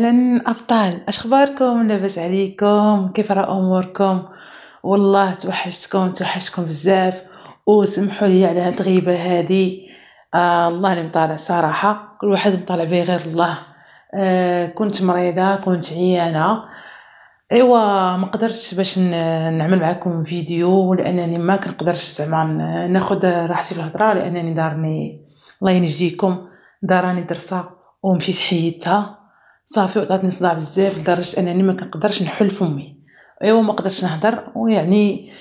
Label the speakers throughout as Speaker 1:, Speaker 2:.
Speaker 1: أهلا أبطال. اش أخباركم؟ لاباس عليكم. كيف راه أموركم؟ والله توحشتكم توحشتكم بزاف. وسمحوا لي على هاد الغيبه هادي آه الله اللي مطالع صراحة. كل واحد مطالع به غير الله. آه كنت مريضة كنت عيانة. إيوا ما قدرتش باش نعمل معكم فيديو لأنني ما كنقدرش زعما ناخذ راحتي في الهضرة لأنني دارني الله ينجيكم داراني درسة ومشيت حيدتها. صافي وعطاتني صداع بزاف لدرجة أنني ما كنقدرش نحل فمي. أيوا ما قدرتش نهضر ويعني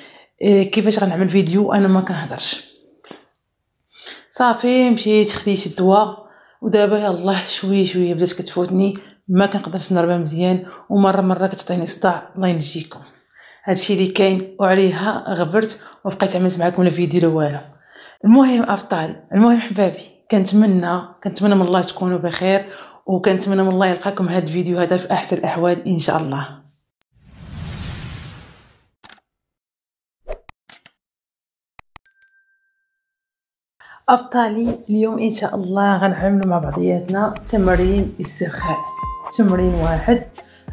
Speaker 1: إيه كيفاش غنعمل فيديو؟ أنا ما كنهضرش. صافي مشيت خديت الدواء ودابا يلاه شوية شوية بدات كتفوتني. ما كنقدرش نضربها مزيان ومرة مرة كتعطيني صداع. الله ينجيكم. هادشي اللي كاين وعليها غبرت وبقيت عملت معكم الفيديو الأول المهم أبطال المهم حبابي كنتمنى كنتمنى من الله تكونوا بخير وكنتمنى من الله يلقاكم هذا الفيديو. هذا في أحسن الأحوال إن شاء الله. أبطالي اليوم إن شاء الله غنعملوا مع بعضياتنا تمرين استرخاء. تمرين واحد.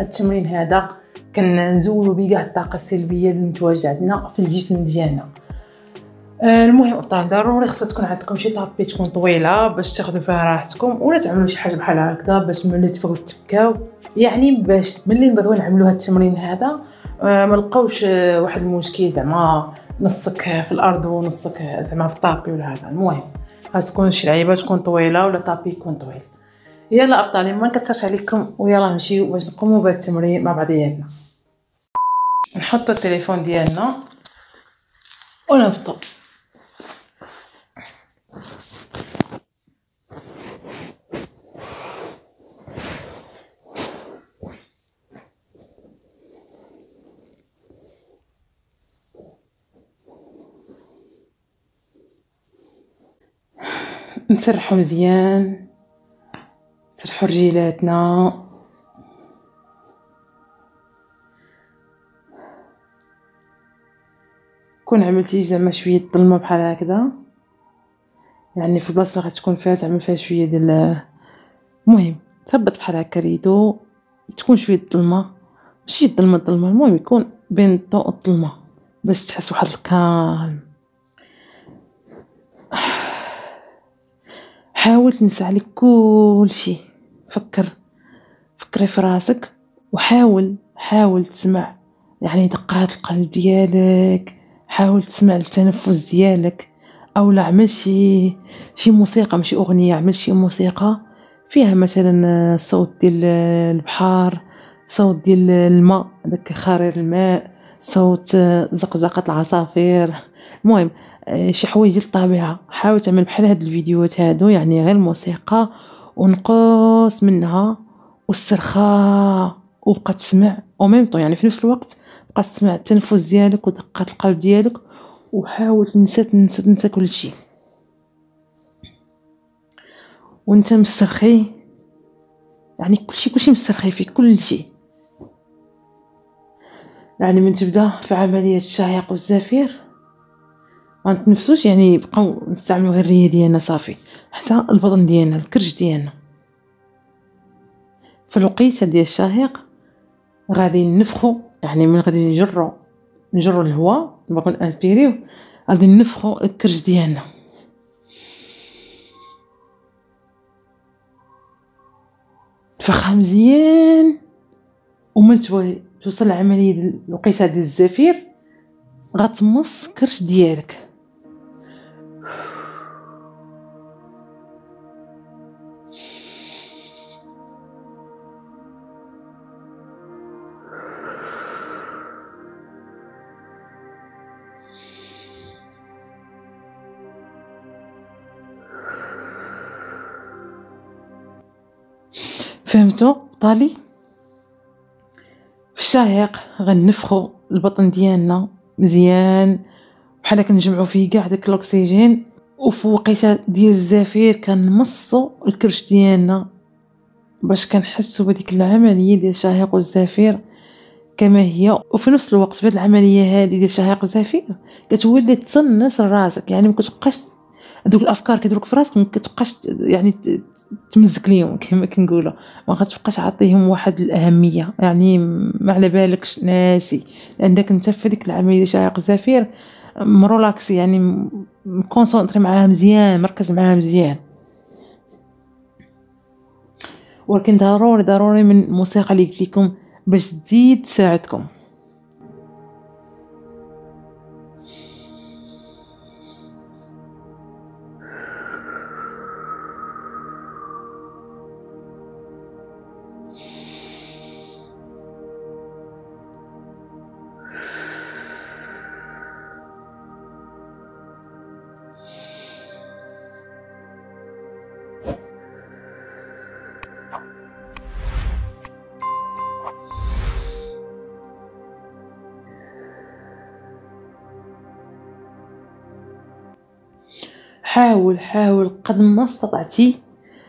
Speaker 1: التمرين هذا كنزولوا به الطاقة السلبية اللي متواجده عندنا في الجسم ديالنا. المهم ابطال ضروري خصها تكون عندكم شي طابي تكون طويلة باش تاخذوا فيها راحتكم ولا تعملوا شي حاجة بحال هكذا باش ملي تبغيو تكاو يعني باش ملي نبغيو نعملوا هذا التمرين هذا آه، ما نلقاوش آه، واحد المشكل زعما نصك في الأرض ونصك زعما في الطابي ولا هذا. المهم تكون شي لعيبة تكون طويلة ولا طابي يكون طويل. يلا أبطالي ما نكثرش عليكم ويلا نمشيو باش نقوموا بهذا التمرين مع بعضياتنا. نحطوا التليفون ديالنا ونبطو نسرحو مزيان نسرحو رجيلاتنا. كون عملتي زعما شوية الظلمه بحال هكذا يعني في البلاصة اللي غتكون فيها تعمل فيها شوية ديال المهم ثبت بحال هكا ريدو تكون شوية الظلمه ماشي الظلمه الظلمه المهم يكون بين الضوء والظلمة باش تحس واحد الكالم. حاول تنسى عليك كل شيء. فكر فكري في راسك وحاول حاول تسمع يعني دقات القلب ديالك. حاول تسمع التنفس ديالك. أو لا عمل شي شي موسيقى ماشي أغنية عمل شي موسيقى فيها مثلا صوت ديال البحر صوت ديال الماء داك خرير الماء صوت زقزقة العصافير. المهم شي حوايج الطبيعة. حاول تعمل بحال هاد الفيديوهات هادو يعني غير الموسيقى ونقص منها واسترخاء وبقى تسمع. أو ميم يعني في نفس الوقت بقى تسمع التنفس ديالك ودقات القلب ديالك وحاول تنسى تنسى تنسى كل شيء وانت مسترخي يعني كلشي كلشي مسترخي فيك كل شيء يعني من تبدأ في عملية الشهيق والزفير. ما نتنفسوش يعني بقاو نستعملوا غير الريه ديالنا صافي. حتى البطن ديالنا الكرش ديالنا. في الوقيتة ديال الشهيق غادي نفخو يعني من غادي نجرو نجرو الهواء نبغيو انسبيريو غادي نفخو الكرش ديالنا. فخها مزيان. ومن توصل العملية الوقيتة ديال الزفير غتمص كرش ديالك. فهمتوا طالي؟ في الشهيق غنفخو البطن ديالنا مزيان بحال كنجمعوا فيه كاع داك الأكسجين وفي وقيته ديال الزفير كنمصوا الكرش ديالنا باش كنحسوا بديك العملية ديال الشهيق والزفير كما هي. وفي نفس الوقت في العملية هذه ديال الشهيق والزفير كتولي تنص راسك يعني ما كتبقاش هذوك الأفكار كيديروك في راسك ما كتبقاش يعني تمزك ليهم كما كنقولوا. ما كتبقاش عطيهم واحد الأهمية. يعني ما على بالكش ناسي. لانك أنت في ديك العملية شايق زفير مرolax يعني مكونسونطري معاها مزيان مركز معاها مزيان. ولكن ضروري ضروري من الموسيقى اللي قلت لكم باش تزيد تساعدكم. حاول حاول قد ما استطعتي.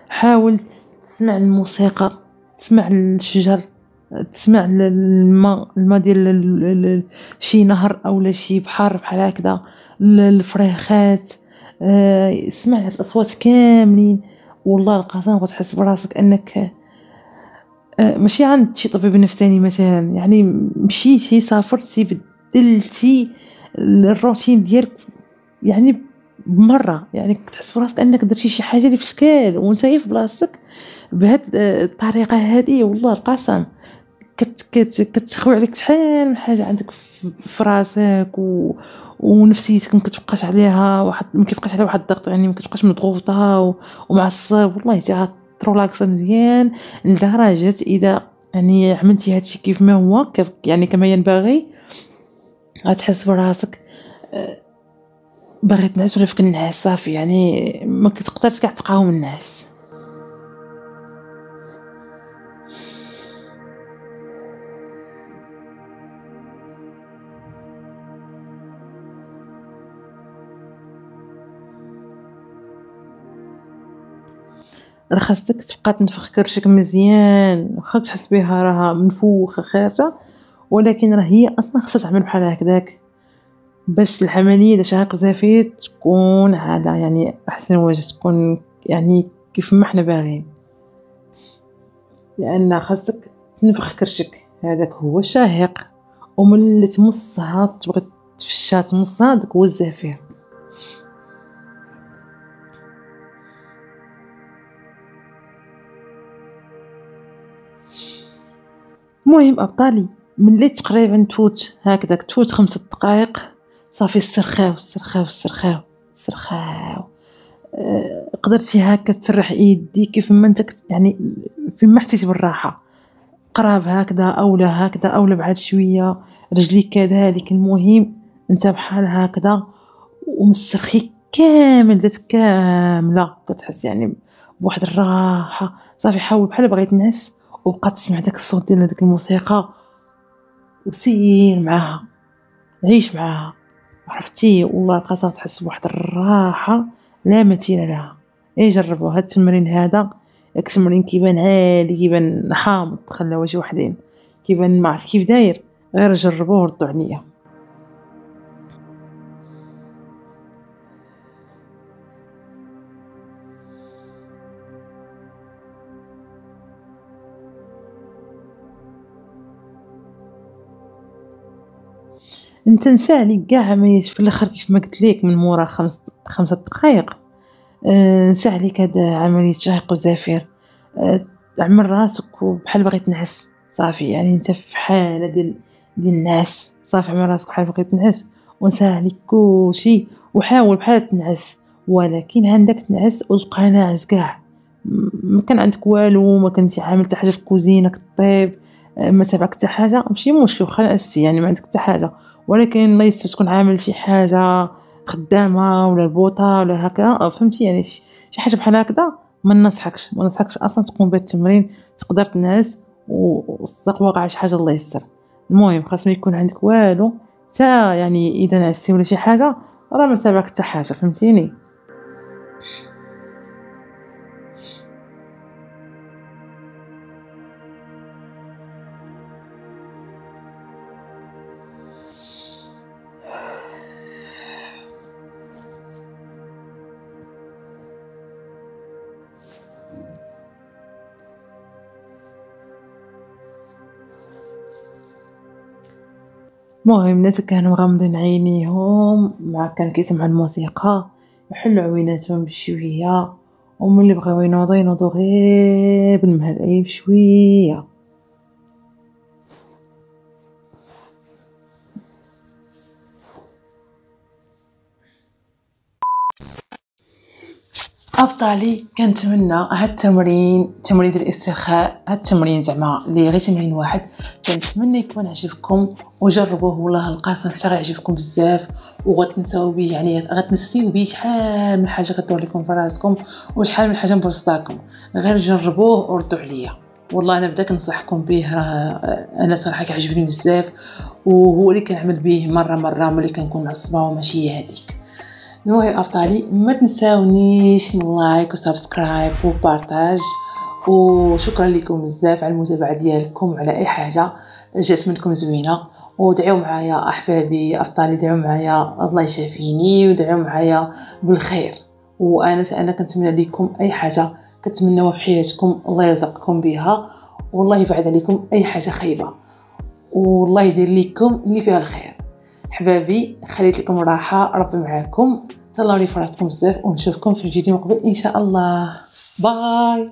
Speaker 1: حاول تسمع الموسيقى تسمع الشجر تسمع الماء الماء ديال شي نهر اولا شي بحر بحال هكذا. الفريخات آه، اسمع الأصوات كاملين. والله القسم غتحس براسك أنك آه، ماشي عند شي طبيب نفساني مثلا. يعني مشيتي سافرتي بدلتي الروتين ديالك يعني بمرة يعني كتحس براسك أنك درتي شي حاجة اللي في شكال ونساي في بلاصتك بهاد الطريقة هذه والله القسم كت كت كتخوي عليك شحال من حاجة عندك في راسك و... ونفسيتك ما كتبقاش عليها واحد ما كيبقاش عليها واحد الضغط يعني ما كتبقاش مضغوطة. ومعصب والله تي ت relax مزيان لدرجة إذا يعني عملتي هادشي كيف ما هو كيف يعني كما ينبغي غتحس براسك أه باغي تنعس ولا فيك النعاس صافي يعني ما كتقدرش كاع تقاوم النعاس. راه خاصك تبقى تنفخ كرشك مزيان واخا تحس بها راها منفوخة خارجة ولكن راه هي أصلا خاصها تعمل بحال هكذاك. باش العملية شهق زفير تكون على يعني أحسن وجه تكون يعني كيف ما حنا باغيين. لأن خاصك تنفخ كرشك هذاك هو الشهيق ومن اللي تمصها تبغي تفشا تمصها داك هو الزفير. المهم أبطالي ملي تقريبا تفوت هكذاك تفوت خمسة دقائق. صافي استرخاو استرخاو استرخاو استرخاو أه قدرتي هكا تسرح ايدي كيف ما انت يعني فيما حسيتي بالراحة. قراب هكذا اولا هكذا اولا بعد شوية. رجليك كذلك المهم انت بحال هكذا ومسترخي كامل ذات كاملة. كتحس يعني بواحد الراحة. صافي حاول بحال بغيت تنعس وبقى تسمع داك الصوت ديال داك الموسيقى وسير معاها عيش معاها. عرفتي والله القصة تحس بواحد الراحة لا مثيل لها. اي جربوا هاد التمرين هذا التمرين كيبان عالي كيبان حامض خلاو شي وحدين. كيبان ما كيف داير. غير جربوه وردوا عليا. انت نسالي كاع عملية في الآخر كيف ما قلت لك من مورا خمس خمسة دقائق أه نسى عليك هاد عملية شهق وزفير. أه راسك وبحال باغي تنعس صافي يعني انت في حالة ديال ديال النعس صافي عمل راسك بحال باغي تنعس ونسى عليك كلشي وحاول بحال تنعس ولكن عندك تنعس وتبقى ناعس كاع ما كان عندك والو ما كنتي عامل حتى حاجة في الكوزينة كطيب أه، ما تابعك حتى حاجة. ماشي مشكل واخا نعستي يعني ما عندك حتى حاجة. ولكن الله يستر تكون عامل شي حاجة خدامة ولا البوطة ولا هكا فهمتي؟ يعني شي حاجة بحال هكذا. ما ننصحكش. ما ننصحكش أصلا تقوم بهذا التمرين. تقدر تنعس وصدق واقع شي حاجة الله يستر. المهم خاص ما يكون عندك والو. حتى يعني إذا نعستي ولا شي حاجة راه ما تابعك حتى حاجة. فهمتيني؟ المهم الناس كانوا مغمضين عينيهم مع كان كيسمعوا الموسيقى يحلوا عويناتهم بشوية وملي بغاو ينوضوا ينوضوا غير بالمهل أي بشوية. أبطالي كنتمنى هاد التمرين تمرين الاسترخاء هاد التمرين زعما اللي غير تمرين واحد. كنتمنى يكون عجبكم وجربوه والله القاسم حتى غيعجبكم بزاف. وغتنساو بيه يعني غتنسيو بيه شحال من حاجة كدور لكم في راسكم وشحال من حاجة مبسطاكم غير جربوه وردوا عليا. والله أنا بدا كنصحكم به أنا صراحة كيعجبني بزاف. وهو اللي كنعمل به مره مرة ملي كنكون معصبه وماشي هذيك المهم ابطالي ما تنساونيش like و subscribe و partage وشكرا لكم بزاف على المتابعه ديالكم على اي حاجة جات منكم زوينه ودعوا معايا احبابي ابطالي دعوا معايا الله يشافيني ودعوا معايا بالخير وأنا أنا كنتمنى لكم اي حاجة كتمنوا في حياتكم الله يرزقكم بها والله يبعد عليكم اي حاجة خايبه والله يدير لكم اللي فيها الخير حبابي خليت لكم راحة ربي معاكم. تهلاو لي فراسكم بزاف ونشوفكم في الفيديو مقبل إن شاء الله. باي!